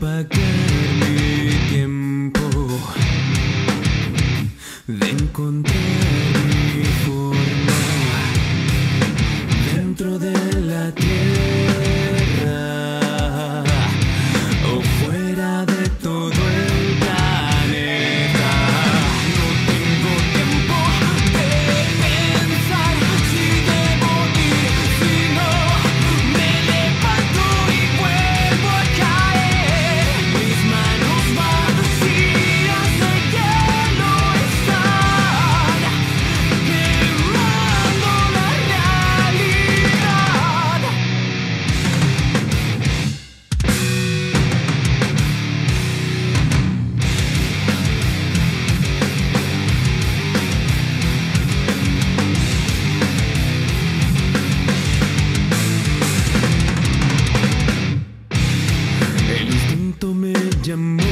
pagar mi tiempo, de encontrar mi forma dentro de la tierra llamo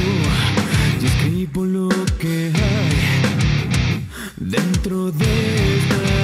y escribo lo que hay dentro de esta.